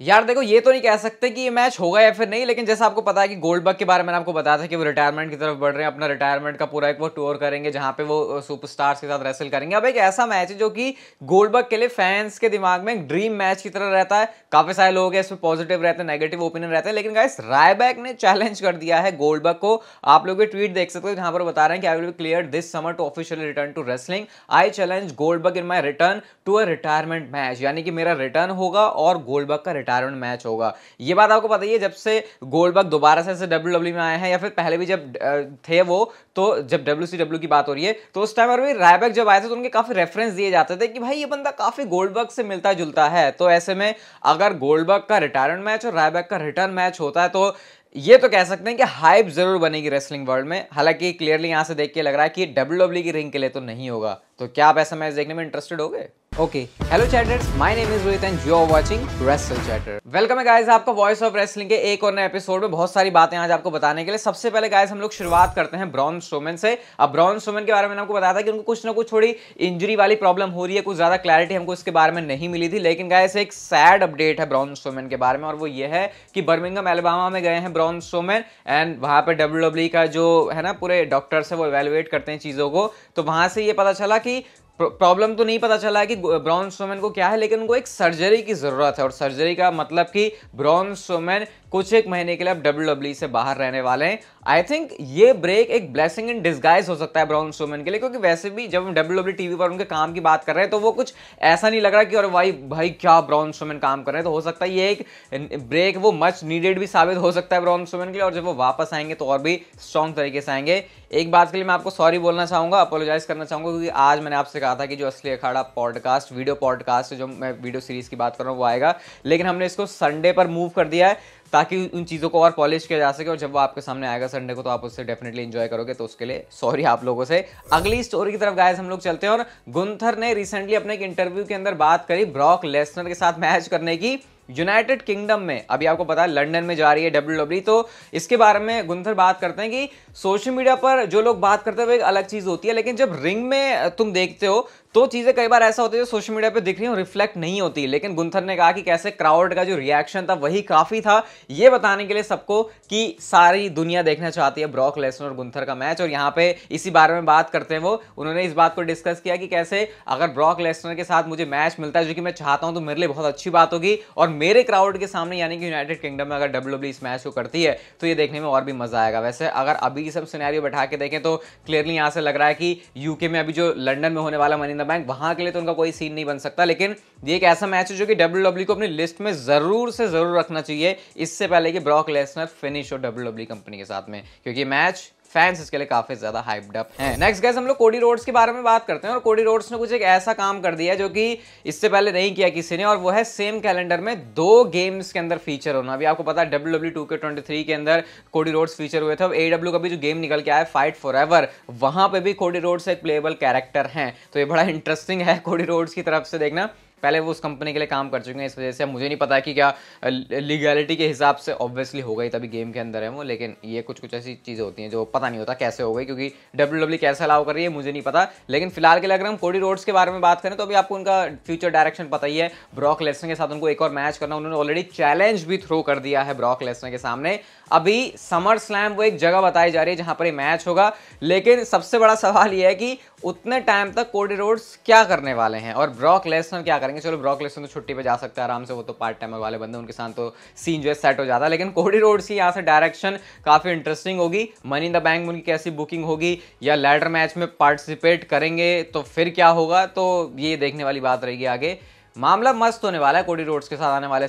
यार देखो, ये तो नहीं कह सकते कि ये मैच होगा या फिर नहीं, लेकिन जैसा आपको पता है कि गोल्डबर्ग के बारे में आपको बताया था कि वो रिटायरमेंट की तरफ़ बढ़ रहे हैं, अपना रिटायरमेंट का पूरा एक वो टूर करेंगे, जहाँ पे वो सुपरस्टार्स के साथ रेसल करेंगे। अब एक ऐसा मैच है जो कि गोल्डबर्ग के लिए फैंस के दिमाग में ड्रीम मैच की तरह रहता है। काफ़ी सारे लोग हैं, इसमें पॉजिटिव रहते हैं नेगेटिव ओपिनियन रहते हैं, लेकिन गाइस रायबैक ने चैलेंज कर दिया है गोल्डबर्ग को। आप लोग ट्वीट देख सकते हो, जहाँ पर बता रहे हैं कि I will clear this summer to officially return to wrestling I challenge Goldberg in my return to a retirement match यानी कि मेरा रिटर्न होगा और गोल्डबर्ग का रिटायरमेंट मैच होगा। ये बात आपको पता ही है, जब से गोल्डबर्ग दोबारा से डब्ल्यू डब्ल्यू में आए हैं या फिर पहले भी जब थे वो तो जब डब्ल्यू सी डब्ल्यू की बात हो रही है तो उस टाइम और भी रायबैक जब आए थे तो उनके काफ़ी रेफरेंस दिए जाते थे कि भाई ये बंदा काफ़ी गोल्डबर्ग से मिलता जुलता है। तो ऐसे में अगर गोल्डबर्ग का रिटायरमेंट मैच और रायबैक का रिटर्न मैच होता है तो ये तो कह सकते हैं कि हाइप ज़रूर बनेगी रेसलिंग वर्ल्ड में। हालाँकि क्लियरली यहाँ से देख के लग रहा है कि डब्ल्यू डब्ल्यू की रिंग के लिए तो नहीं होगा। तो क्या आप ऐसा मैच देखने में इंटरेस्टेड हो गए okay hello chatters my name is Rohit and you are watching wrestle chatter welcome है गाइस आपका वॉइस ऑफ़ रेसलिंग के एक और नए एपिसोड में बहुत सारी बातें आज आपको बताने के लिए। सबसे पहले गाइस हम लोग शुरुआत करते हैं ब्रॉन स्टोमन से। अब ब्रॉन स्टोमन के बारे में आपको बताया था कि उनको कुछ ना कुछ थोड़ी इंजरी वाली प्रॉब्लम हो रही है। कुछ ज़्यादा क्लैरिटी हमको इसके बारे में नहीं मिली थी। लेकिन गाइस एक सैड अपडेट है ब्रॉन स्टोमन के बारे में और वो ये है कि बर्मिंगम एलबामा में गए हैं ब्रॉन स्टोमन एंड वहाँ पर डब्ल्यू का जो है ना, पूरे डॉक्टर्स है, वो इवेलुएट करते हैं चीज़ों को। तो वहाँ से ये पता चला कि प्रॉब्लम तो नहीं पता चला है कि ब्रॉन्स वोमेन को क्या है, लेकिन उनको एक सर्जरी की ज़रूरत है। और सर्जरी का मतलब कि ब्रॉन्स स्टोमैन कुछ एक महीने के लिए अब डब्ल्यू डब्ल्यू से बाहर रहने वाले हैं। आई थिंक ये ब्रेक एक ब्लेसिंग इन डिस्गाइज हो सकता है ब्राउन स्टोमैन के लिए, क्योंकि वैसे भी जब हम डब्ल्यू डब्ल्यू टीवी पर उनके काम की बात कर रहे हैं तो वो कुछ ऐसा नहीं लग रहा कि और भाई भाई क्या ब्राउन स्टोमैन काम कर रहे हैं। तो हो सकता है ये एक ब्रेक वो मच नीडेड भी साबित हो सकता है ब्राउन स्टोमैन के लिए, और जब वो वापस आएँगे तो और भी स्ट्रॉन्ग तरीके से आएँगे। एक बात के लिए मैं आपको सॉरी बोलना चाहूँगा अपोलोजाइज करना चाहूँगा, क्योंकि आज मैंने आपसे कहा था कि जो असली अखाड़ा पॉडकास्ट वीडियो पॉडकास्ट जो मैं वीडियो सीरीज़ की बात कर रहा हूँ, वो आएगा। लेकिन हमने इसको संडे पर मूव कर दिया है। ताकि उन चीज़ों को और पॉलिश किया जा सके और जब वो आपके सामने आएगा संडे को तो आप उससे डेफिनेटली इन्जॉय करोगे तो उसके लिए सॉरी आप लोगों से। अगली स्टोरी की तरफ़ गायस हम लोग चलते हैं और गुंथर ने रिसेंटली अपने एक इंटरव्यू के अंदर बात करी ब्रॉक लेसनर के साथ मैच करने की यूनाइटेड किंगडम में। अभी आपको पता है लंदन में जा रही है डब्ल्यू डब्ल्यू तो इसके बारे में गुंथर बात करते हैं कि सोशल मीडिया पर जो लोग बात करते हैं वो एक अलग चीज़ होती है, लेकिन जब रिंग में तुम देखते हो तो चीज़ें कई बार ऐसा होती है जो सोशल मीडिया पे दिख रही हो, रिफ्लेक्ट नहीं होती। लेकिन गुंथर ने कहा कि कैसे क्राउड का जो रिएक्शन था, वही काफ़ी था। ये बताने के लिए सबको कि सारी दुनिया देखना चाहती है ब्रॉक लेसन और गुंथर का मैच। और यहाँ पे इसी बारे में बात करते हैं वो। उन्होंने इस बात को डिस्कस किया कि कैसे अगर ब्रॉक लेसनर के साथ मुझे मैच मिलता है, जो कि मैं चाहता हूँ तो मेरे लिए बहुत अच्छी बात होगी। और मेरे क्राउड के सामने, यानी कि यूनाइटेड किंगडम में अगर डब्ल्यू e इस मैच को करती है तो ये देखने में और भी मज़ा आएगा। वैसे अगर अभी सब सिनेरियो बैठा के देखें तो क्लियरली यहाँ से लग रहा है कि यूके में अभी जो लंडन में होने वाला मनी द बैंक वहाँ के लिए तो उनका कोई सीन नहीं बन सकता, लेकिन ये एक ऐसा मैच है जो कि डब्ल्यू e को अपनी लिस्ट में ज़रूर से ज़रूर रखना चाहिए, इससे पहले कि ब्रॉक लेसनर फिनिश हो डब्ल्यू कंपनी के साथ में, क्योंकि मैच फैंस इसके लिए काफ़ी ज़्यादा हाइप्ड अप हैं। नेक्स्ट गैस हम लोग कोडी रोड्स के बारे में बात करते हैं और कोडी रोड्स ने कुछ एक ऐसा काम कर दिया जो कि इससे पहले नहीं किया किसी ने, और वो है सेम कैलेंडर में दो गेम्स के अंदर फीचर होना। अभी आपको पता है W W two K twenty three के अंदर कोडी रोड्स फीचर हुए थे, अब ए डब्ल्यू का भी जो गेम निकल के आया फाइट फॉर एवर वहाँ पर भी कोडी रोड्स एक प्लेबल कैरेक्टर है। तो ये बड़ा इंटरेस्टिंग है कोडी रोड्स की तरफ़ से देखना। पहले वो उस कंपनी के लिए काम कर चुके हैं, इस वजह से मुझे नहीं पता कि क्या लीगैलिटी के हिसाब से ऑब्वियसली हो गई तभी गेम के अंदर है वो, लेकिन ये कुछ कुछ ऐसी चीज़ें होती हैं जो पता नहीं होता कैसे हो गई, क्योंकि डब्ल्यू डब्ल्यू कैसे अलाउ कर रही है मुझे नहीं पता। लेकिन फ़िलहाल के लिए अगर हम कोडी रोड्स के बारे में बात करें तो अभी आपको उनका फ्यूचर डायरेक्शन पता ही है। ब्रॉक लेसन के साथ उनको एक और मैच करना, उन्होंने ऑलरेडी चैलेंज भी थ्रो कर दिया है ब्रॉक लेसन के सामने। अभी समर स्लैम वो एक जगह बताई जा रही है जहाँ पर ये मैच होगा, लेकिन सबसे बड़ा सवाल ये है कि उतने टाइम तक कोडी रोड्स क्या करने वाले हैं और ब्रॉक लेसनर क्या करेंगे? चलो, ब्रॉक लेसनर तो छुट्टी पे जा सकते हैं आराम से, वो तो पार्ट टाइमर वाले बंदे, उनके साथ तो सीन जो है सेट हो जाता है, लेकिन कोडी रोड्स की यहाँ से डायरेक्शन काफ़ी इंटरेस्टिंग होगी। मनी इन द बैंक में उनकी कैसी बुकिंग होगी या लैडर मैच में पार्टिसिपेट करेंगे तो फिर क्या होगा? तो ये देखने वाली बात रहेगी आगे। मामला मस्त होने वाला है कोडी रोड्स के साथ आने वाले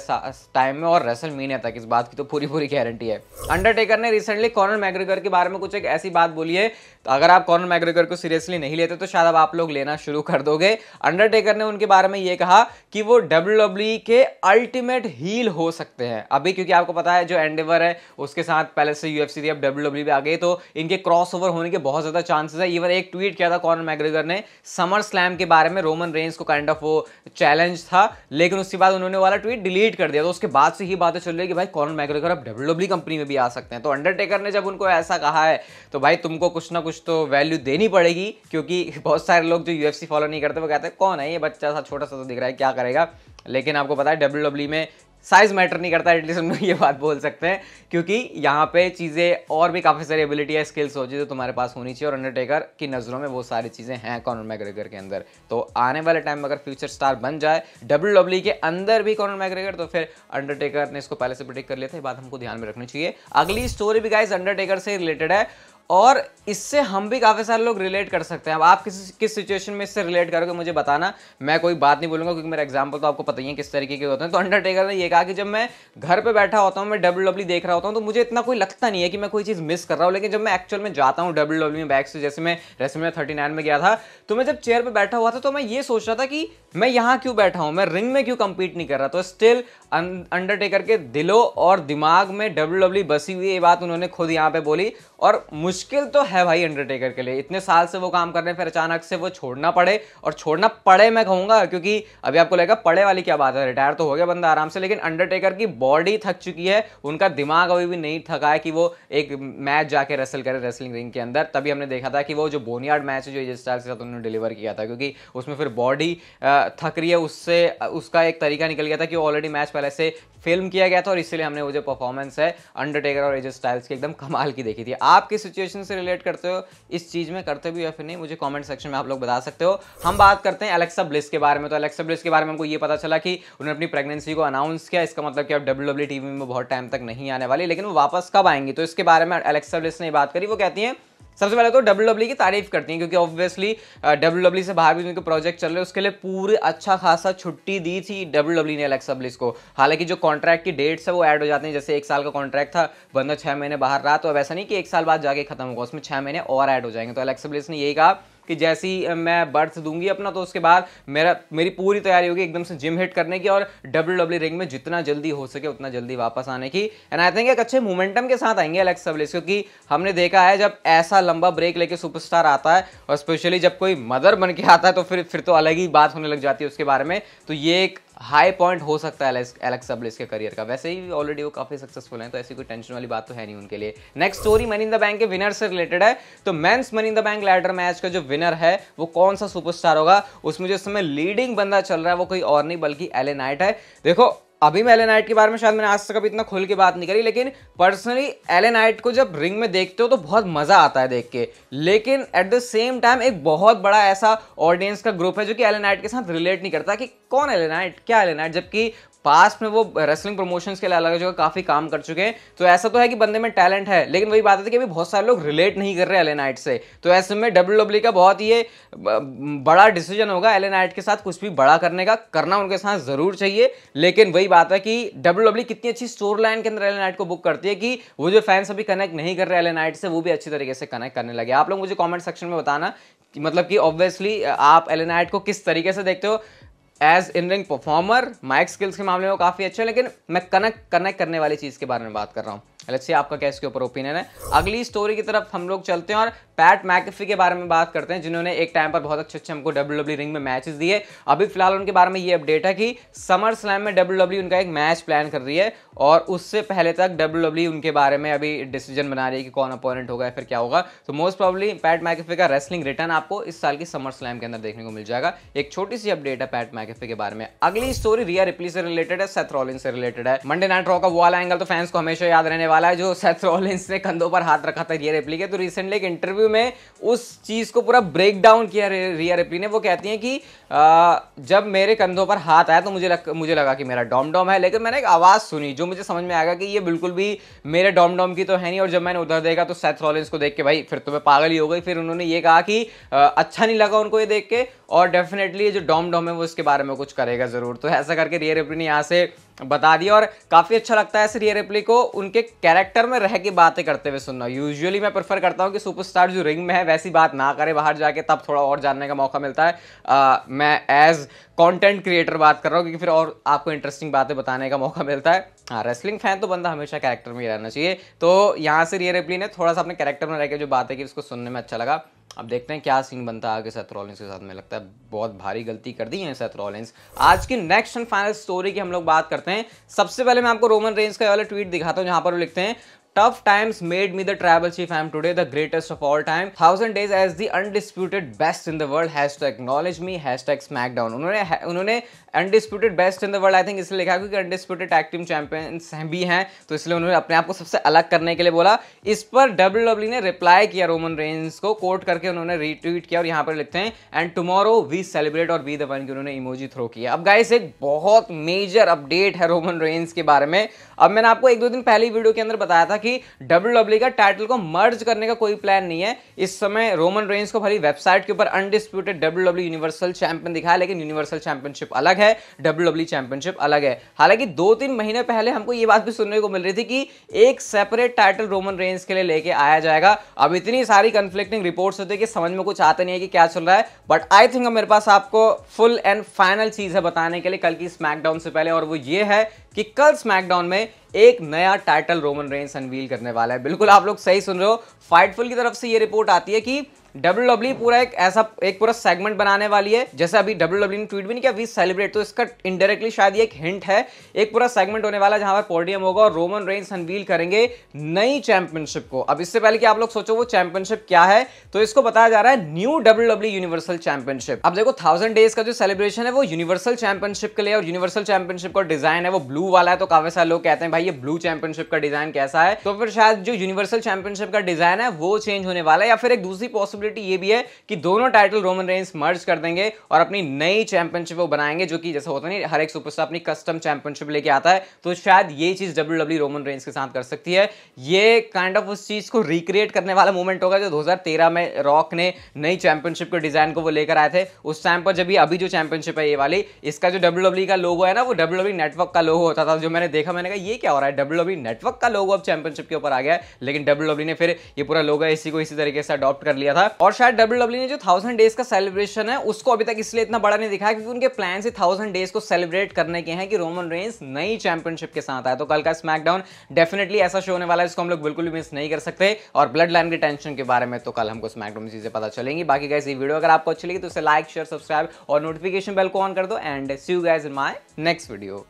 टाइम में और रेसल मीनिया तक, इस बात की तो पूरी पूरी गारंटी है। अंडरटेकर ने रिसेंटली कॉर्नर मैग्रेगर के बारे में कुछ एक ऐसी बात बोली है तो अगर आप कॉर्नर मैग्रेगर को सीरियसली नहीं लेते तो शायद अब आप लोग लेना शुरू कर दोगे। अंडरटेकर ने उनके बारे में ये कहा कि वो डब्ल्यू e के अल्टीमेट हील हो सकते हैं। अभी क्योंकि आपको पता है, जो एंडेवर है, उसके साथ पहले से यूएफसी थी, अब डब्ल्यू आ गई तो इनके क्रॉस होने के बहुत ज़्यादा चांसेस है। इवन एक ट्वीट किया था कॉर्नर मैग्रेगर ने समर स्लैम के बारे में रोमन रेंज को काइंड ऑफ़ वो चैलेंज था, लेकिन उसके बाद उन्होंने वाला ट्वीट डिलीट कर दिया। तो उसके बाद से ही बातें चल रही है कि भाई कॉर्नर मैग्रेगर अब डब्ल्यू कंपनी में भी आ सकते हैं। तो अंडरटेकर ने जब उनको ऐसा कहा है तो भाई, तुमको कुछ ना कुछ तो वैल्यू देनी पड़ेगी, क्योंकि बहुत सारे लोग जो यूएफसी फॉलो नहीं करते, वो कहते हैं, कौन है ये बच्चा सा, छोटा सा तो दिख रहा है, क्या करेगा? लेकिन आपको पता है डब्ल्यू में साइज़ मैटर नहीं करता एटलीस्ट हम ये बात बोल सकते हैं, क्योंकि यहाँ पे चीज़ें और भी काफ़ी सारी एबिलिटी है स्किल्स हो जो तुम्हारे पास होनी चाहिए, और अंडरटेकर की नज़रों में वो सारी चीज़ें हैं कॉनर मैग्रेगर के अंदर। तो आने वाले टाइम में अगर फ्यूचर स्टार बन जाए डब्ल्यू डब्ल्यू e के अंदर भी कॉनर मैग्रेगर तो फिर अंडरटेकर ने इसको पहले से प्रिडिक्ट कर लिया था, ये बात हमको ध्यान में रखनी चाहिए। अगली स्टोरी भी गाइज़ अंडरटेकर से रिलेटेड है। और इससे हम भी काफ़ी सारे लोग रिलेट कर सकते हैं। अब आप किस किस सिचुएशन में इससे रिलेट करोगे मुझे बताना। मैं कोई बात नहीं बोलूँगा क्योंकि मेरा एग्ज़ाम्पल तो आपको पता ही है किस तरीके के होते हैं। तो अंडरटेकर ने ये कहा कि जब मैं घर पे बैठा होता हूँ, मैं डब्ल्यू डब्ल्यू देख रहा होता हूँ तो मुझे इतना कोई लगता नहीं है कि मैं कोई चीज़ मिस कर रहा हूँ। लेकिन जब मैं एक्चुअल में जाता हूँ डब्ल्यू डब्ल्यू बैक से, जैसे मैं रेसमे थर्टी नाइन में गया था तो मैं जब चेयर पर बैठा हुआ था तो मैं ये सोच रहा था कि मैं यहाँ क्यों बैठा हूँ? मैं रिंग में क्यों कंपीट नहीं कर रहा? तो स्टिल अंडरटेकर के दिलों और दिमाग में डब्ल्यू डब्ल्यू बसी हुई ये बात उन्होंने खुद यहाँ पर बोली। और मुश्किल तो है भाई अंडरटेकर के लिए। इतने साल से वो काम कर रहे हैं, फिर अचानक से वो छोड़ना पड़े। और छोड़ना पड़े मैं कहूँगा, क्योंकि अभी आपको लगेगा, पड़े वाली क्या बात है? रिटायर तो हो गया बंदा आराम से, लेकिन अंडरटेकर की बॉडी थक चुकी है। उनका दिमाग अभी भी नहीं थका है कि वो एक मैच जाके रेसल करे रेसलिंग रिंग के अंदर। तभी हमने देखा था कि वो जो बोनियार्ड मैच है, जो एज स्टाइल के साथ उन्होंने डिलीवर किया था, क्योंकि उसमें फिर बॉडी थक रही है, उससे, उसका एक तरीका निकल गया था कि ऑलरेडी मैच पहले से फ़िल्म किया गया था, और इसीलिए हमने वो जो परफॉर्मेंस है अंडरटेकर और एज स्टाइल्स की एकदम कमाल की देखी थी। आपकी किस सिचुएशन से रिलेट करते हो, इस चीज़ में करते भी या फिर नहीं, मुझे कमेंट सेक्शन में आप लोग बता सकते हो। हम बात करते हैं अलेक्सा ब्लिस के बारे में। तो अलेक्सा ब्लिस के बारे में हमको ये पता चला कि उन्होंने अपनी प्रेगनेंसी को अनाउंस किया। इसका मतलब कि अब डब्ल्यू डब्ल्यू टीवी में बहुत टाइम तक नहीं आने वाली, लेकिन वो वापस कब आएँगी? तो इसके बारे में अलेक्सा ब्लिस ने बात करी। वो कहती है सबसे पहले तो डब्ल्यू डब्ल्यू की तारीफ़ करती हैं, क्योंकि ऑब्वियसली डब्ल्यू डब्ल्यू से बाहर भी उनके प्रोजेक्ट चल रहे हैं, उसके लिए पूरे अच्छा खासा छुट्टी दी थी डब्ल्यू डब्ल्यू ने अलेक्सा ब्लिस को। हालाँकि जो कॉन्ट्रैक्ट की डेट्स है, वो ऐड हो जाते हैं, जैसे एक साल का कॉन्ट्रैक्ट था, बंदा छह महीने बाहर रहा तो अब ऐसा नहीं कि एक साल बाद जाके खत्म होगा, उसमें छह महीने और ऐड हो जाएँगे। तो अलेक्सा ब्लिस ने यही कहा कि जैसी मैं बर्थ दूँगी अपना तो उसके बाद मेरा, मेरी पूरी तैयारी होगी एकदम से जिम हिट करने की और डब्ल्यू डब्ल्यू रिंग में जितना जल्दी हो सके उतना जल्दी वापस आने की। एंड आई थिंक एक अच्छे मोमेंटम के साथ आएँगे अलेक्स सबलिस क्योंकि हमने देखा है जब ऐसा लंबा ब्रेक लेके सुपरस्टार आता है और स्पेशली जब कोई मदर बन के आता है तो फिर फिर तो अलग ही बात होने लग जाती है उसके बारे में। तो ये एक हाई पॉइंट हो सकता है एलेक्स ब्लिस के करियर का। वैसे ही ऑलरेडी वो काफ़ी सक्सेसफुल हैं तो ऐसी कोई टेंशन वाली बात तो है नहीं उनके लिए। Next story money in the bank के विनर से रिलेटेड है। तो men's money in the bank ladder match का जो विनर है, वो कौन सा सुपरस्टार होगा? उसमें जो इस समय लीडिंग बंदा चल रहा है, वो कोई और नहीं, बल्कि एले नाइट है। देखो, अभी मैं एले नाइट के बारे में शायद मैंने आज तक अभी इतना खुल के बात नहीं करी, लेकिन पर्सनली एले नाइट को जब रिंग में देखते हो तो बहुत मज़ा आता है देख के। लेकिन एट द सेम टाइम एक बहुत बड़ा ऐसा ऑडियंस का ग्रुप है, जो कि एलेनाइट के साथ रिलेट नहीं करता कि कौन है एलेनाइट क्या एलेनाइट जबकि पास में वो रेसलिंग प्रमोशंस के लिए अलग जगह काफ़ी काम कर चुके हैं। तो ऐसा तो है कि बंदे में टैलेंट है, लेकिन वही बात है कि अभी बहुत सारे लोग रिलेट नहीं कर रहे एले नाइट से। तो ऐसे में डब्ल्यू डब्ल्यू का बहुत ही बड़ा डिसीज़न होगा एले के साथ कुछ भी बड़ा करने का। करना उनके साथ ज़रूर चाहिए, लेकिन वही बात है कि डब्ल्यू डब्ल्यू e कितनी अच्छी स्टोर लाइन के अंदर एले नाइट को बुक करती है कि वो जो फैंस अभी कनेक्ट नहीं कर रहे एले नाइट से, वो भी अच्छी तरीके से कनेक्ट करने लगे। आप लोग मुझे कॉमेंट सेक्शन में बताना मतलब कि ऑब्वियसली आप एलेनाइट को किस तरीके से देखते हो? As in ring performer mic skills के मामले में काफ़ी अच्छे लेकिन मैं कनेक्ट कनेक्ट करने वाली चीज़ के बारे में बात कर रहा हूँ। अलग से आपका क्या इसके ऊपर ओपिनियन है। अगली स्टोरी की तरफ़ हम लोग चलते हैं और पैट मैकफी के बारे में बात करते हैं, जिन्होंने एक टाइम पर बहुत अच्छे अच्छे हमको डब्ल्यू डब्ल्यू रिंग में मैचेस दिए। अभी फ़िलहाल उनके बारे में ये अपडेट है कि समर स्लैम में डब्ल्यू डब्ल्यू उनका एक मैच प्लान कर रही है और उससे पहले तक डब्ल्यू डब्ल्यू उनके बारे में अभी डिसीज़न बना रही है कि कौन अपोनेंट होगा या फिर क्या होगा। तो मोस्ट प्रॉब्ली पैट मैकफी का रेसलिंग रिटर्न आपको इस साल की समर स्लैम के अंदर देखने को मिल जाएगा। एक छोटी सी अपडेट है पैट मैकफी के बारे में। अगली स्टोरी रिया रिप्ली से रिलेटेड है सेथ रॉलिन से रिलेटेड है। मंडे नाइट रॉ का वाला एंगल तो फैंस को हमेशा याद रहने वाला है, जो सेथ रॉलिंस ने कंधों पर हाथ रखा था रिया रिप्ली के। तो रिसेंटली एक इंटरव्यू में उस चीज़ को पूरा ब्रेक डाउन किया रिया रिप्ली ने। वो कहती हैं कि आ, जब मेरे कंधों पर हाथ आया तो मुझे लग, मुझे लगा कि मेरा डॉम डॉम है। लेकिन मैंने एक आवाज़ सुनी जो मुझे समझ में आएगा कि ये बिल्कुल भी मेरे डॉम डॉम की तो है नहीं और जब मैंने उधर देखा तो सेथ रॉलिंस को देख के भाई फिर तो मैं पागल ही हो गई। फिर उन्होंने ये कहा कि आ, अच्छा नहीं लगा उनको ये देख के। और डेफिनेटली जो डॉम डॉम है वो इसके बारे में कुछ करेगा ज़रूर। तो ऐसा करके रिया रिप्ली ने यहाँ से बता दिया और काफ़ी अच्छा लगता है ऐसे रिया रिप्ली को। उनके कैरेक्टर में रह के बातें करते हुए सुनना। यूजुअली मैं प्रेफर करता हूँ कि सुपरस्टार जो रिंग में है वैसी बात ना करे बाहर जाके तब थोड़ा और जानने का मौका मिलता है। आ, मैं एज कंटेंट क्रिएटर बात कर रहा हूँ क्योंकि फिर और आपको इंटरेस्टिंग बातें बताने का मौका मिलता है। हाँ रेसलिंग फ़ैन तो बंदा हमेशा कैरेक्टर में ही रहना चाहिए। तो यहाँ से रिया रिप्ली ने थोड़ा सा अपने कैरेक्टर में रह के जो बातें की उसको सुनने में अच्छा लगा। अब देखते हैं क्या सीन बनता है आगे सेथ रॉलिंस के साथ में। लगता है बहुत भारी गलती कर दी है सेथ रॉलिंस आज की नेक्स्ट एंड फाइनल स्टोरी की हम लोग बात करते हैं। सबसे पहले मैं आपको रोमन रेंज का वाला ट्वीट दिखाता हूँ, जहाँ पर वो लिखते हैं Tough times made me the tribal chief I am today, the greatest of all time. Thousand days as the undisputed best in the world has to acknowledge me. Hashtag Smackdown. उन्होंने उन्होंने undisputed best in the world I think इसलिए लिखा क्योंकि undisputed tag team champions भी हैं तो इसलिए उन्होंने अपने आप को सबसे अलग करने के लिए बोला इस पर डब्ल्यू e ने रिप्लाई किया रोमन रेंज को कोट करके उन्होंने रीट्वीट किया और यहाँ पर लिखते हैं एंड टुमारो वी सेलिब्रेट और वी द वन की उन्होंने इमोजी थ्रो किया अब गाइस एक बहुत मेजर अपडेट है रोमन रेंज के बारे में अब मैंने आपको एक दो दिन पहले वीडियो के अंदर बताया था कि डब्ल्यू का टाइटल को मर्ज करने का कोई प्लान नहीं है। इस समय रोमन रेंज को भली वेबसाइट के ऊपर अनडिस्प्यूटेड डब्ल्यू यूनिवर्सल चैंपियन दिखाया, लेकिन यूनिवर्सल चैंपियनशिप अलग है डब्ल्यू चैंपियनशिप e अलग है। हालाँकि दो तीन महीने पहले हमको ये बात भी सुनने को मिल रही थी कि एक सेपरेट टाइटल रोमन रेंज के लिए लेके आया जाएगा। अब इतनी सारी कंफ्लिक्टिंग रिपोर्ट्स होती है कि समझ में कुछ आते नहीं है कि क्या चल रहा है। बट आई थिंक मेरे पास आपको फुल एंड फाइनल चीज़ है बताने के लिए कल की स्मैकडाउन से पहले, और वो ये है कि कल स्मैकडाउन में एक नया टाइटल रोमन रेंज अनवील करने वाला है। बिल्कुल आप लोग सही सुन रहे हो। फाइटफुल की तरफ़ से ये रिपोर्ट आती है कि डब्ल्यू डब्ल्यू e पूरा एक ऐसा, एक पूरा सेगमेंट बनाने वाली है। जैसे अभी डब्ल्यू डब्ल्यू e ने ट्वीट भी नहीं किया वी सेलिब्रेट तो इसका इनडायरेक्टली शायद ये एक हिंट है। एक पूरा सेगमेंट होने वाला है जहाँ पर पोडियम होगा और रोमन रेंस अनवील करेंगे नई चैंपियनशिप को। अब इससे पहले कि आप लोग सोचो वो चैंपियनशिप क्या है तो इसको बताया जा रहा है new W W universal championship अब देखो थाउज़ेंड डेज़ का जो सेलिब्रेशन है वो यूनिवर्सल चैंपियनशिप के लिए और यूनिवर्सल चैंपियनशिप का डिज़ाइन है वो ब्लू वाला है तो काफ़ी सारे लोग कहते हैं, भाई, ये ब्लू चैंपियनशिप का डिज़ाइन कैसा है? तो फिर शायद जो यूनिवर्सल चैंपियनशिप का डिज़ाइन है वो चेंज होने वाला है या फिर एक दूसरी पॉसिबिलिटी ये भी है कि दोनों टाइटल रोमन रेंस मर्ज कर देंगे और अपनी नई चैंपियनशिप वो बनाएँगे, जो कि जैसा होता नहीं, हर एक सुपरस्टार अपनी कस्टम चैंपियनशिप लेके आता है। तो शायद ये चीज़ डब्ल्यू डब्ल्यू रोमन रेंस के साथ कर सकती है। ये काइंड ऑफ़ उस चीज़ को रिक्रिएट करने वाला मूवमेंट होगा जो 2013 में रॉक ने नई चैंपियनशिप के डिज़ाइन को वो लेकर आए थे। उस टाइम पर जब अभी जो चैंपियनशिप है ये वाली, इसका जो डब्ल्यू डब्ल्यू का लोगो है ना, वो डब्ल्यू नेटवर्क का लोगो होता था, जो मैंने देखा, मैंने कहा, ये क्या हो रहा है? डब्ल्यू नेटवर्क का लोगो अब चैंपियनशिप के ऊपर आ गया लेकिन डब्ल्यू ने फिर ये पूरा लोगो इसी को इसी तरीके से अडॉप्ट कर लिया था। और शायद डब्ल्यू डब्ल्यू ने जो थाउज़ेंड डेज़ का सेलिब्रेशन है, उसको अभी तक इसलिए इतना बड़ा नहीं दिखाया क्योंकि उनके प्लान से थाउज़ेंड डेज़ को सेलिब्रेट करने के हैं कि रोमन रेंस नई चैंपियनशिप के साथ आए। तो कल का स्मैकडाउन डेफिनेटली ऐसा शो होने वाला है, जिसको हम लोग बिल्कुल भी मिस नहीं कर सकते। और ब्लड लाइन के टेंशन के बारे में तो कल हमको स्मैकडाउन में चीज़ें पता चलेंगी। बाकी गाइस ये वीडियो अगर आपको अच्छी लगी तो उसे लाइक शेयर सब्सक्राइब और नोटिफिकेशन बेल को ऑन कर दो। And see you guys in my next video